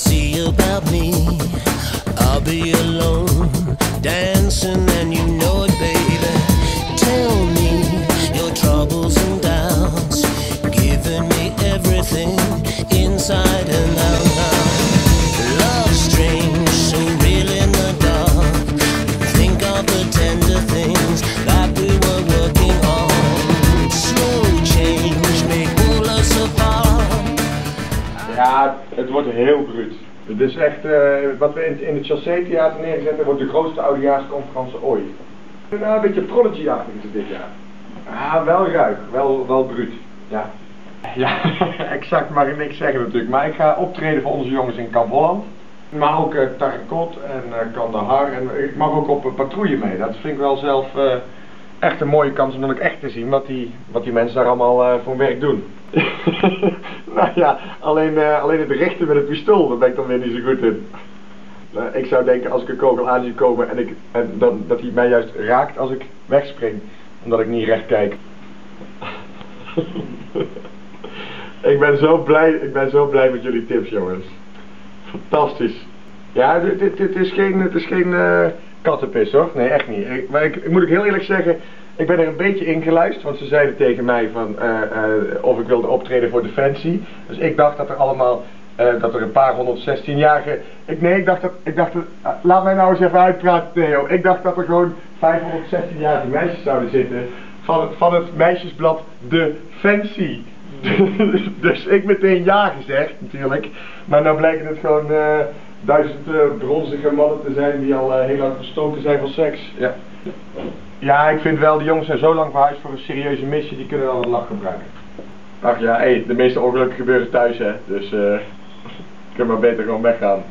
see about me. I'll be alone, dancing, and you know it, baby. Tell me your troubles and doubts, giving me everything. Ja, het wordt heel bruut. Het is echt, eh, wat we in, het Chassé Theater neerzetten, wordt de grootste oudejaarsconferentie ooit. Nou, een beetje prodigy-achtig is het dit jaar. Ah, wel ruik, wel, wel bruut. Ja. Ja, exact mag ik niks zeggen natuurlijk. Maar ik ga optreden voor onze jongens in Kamp Holland. Maar ook uh, en uh, Kandahar. En ik mag ook op een patrouille mee. Dat vind ik wel zelf echt een mooie kans om dan ook echt te zien wat die, wat die mensen daar allemaal voor werk doen. nou ja, alleen, alleen het richten met het pistool, daar ben ik dan weer niet zo goed in. ik zou denken als ik een kogel aan zie komen en, ik, en dan, dat hij mij juist raakt als ik wegspring. Omdat ik niet recht kijk. ik ben zo blij, ik ben zo blij met jullie tips jongens. Fantastisch. Ja, dit, dit, dit is geen, het is geen uh, kattenpis hoor. Nee, echt niet. Ik, maar ik, ik, moet ook heel eerlijk zeggen, ik ben er een beetje ingeluisterd. Want ze zeiden tegen mij van, uh, uh, of ik wilde optreden voor Defensie. Dus ik dacht dat er allemaal, dat er een paar 116-jarigen... Ik, nee, ik dacht dat, ik dacht, dat, laat mij nou eens even uitpraten Theo. Ik dacht dat er gewoon 516-jarige meisjes zouden zitten van van het meisjesblad Defensie. dus ik meteen ja gezegd natuurlijk. Maar nou blijken het gewoon uh, duizend uh, bronzige mannen te zijn die al uh, heel lang verstoken zijn van seks. Ja. ja, ik vind wel, de jongens zijn zo lang verhuisd voor een serieuze missie, die kunnen wel wat lach gebruiken. Ach ja, hey, de meeste ongelukken gebeuren thuis hè, dus ik kan maar beter gewoon weggaan.